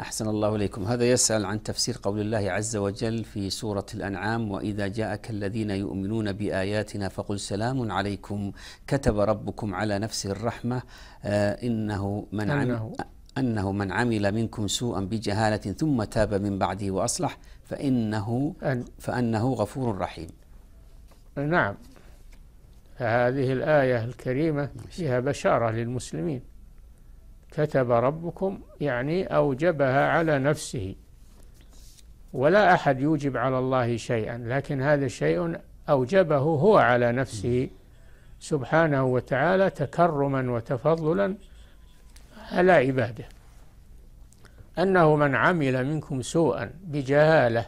أحسن الله إليكم. هذا يسأل عن تفسير قول الله عز وجل في سورة الأنعام وإذا جاءك الذين يؤمنون بآياتنا فقل سلام عليكم. كتب ربكم على نفسه الرحمة آه إنه من أنه. أنه من عمل منكم سوءا بجهالة ثم تاب من بعده وأصلح فإنه أن فأنه غفور رحيم. نعم. هذه الآية الكريمة فيها بشارة للمسلمين. كتب ربكم يعني أوجبها على نفسه. ولا أحد يوجب على الله شيئا لكن هذا شيء أوجبه هو على نفسه سبحانه وتعالى تكرما وتفضلا على عباده. أنه من عمل منكم سوءا بجهالة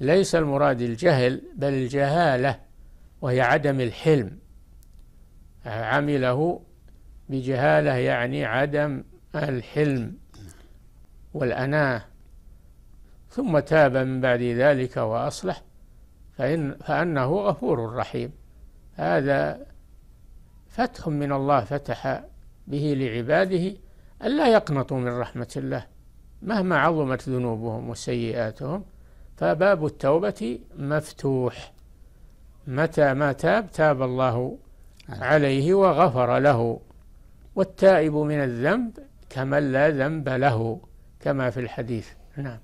ليس المراد الجهل بل الجهالة وهي عدم الحلم. عمله بجهالة يعني عدم الحلم والأناة. ثم تاب من بعد ذلك وأصلح فإن فأنه غفور رحيم. هذا فتح من الله فتح به لعباده ألا يقنطوا من رحمة الله. مهما عظمت ذنوبهم وسيئاتهم فباب التوبة مفتوح. متى ما تاب تاب الله عليه وغفر له. والتائب من الذنب كمن لا ذنب له كما في الحديث. نعم.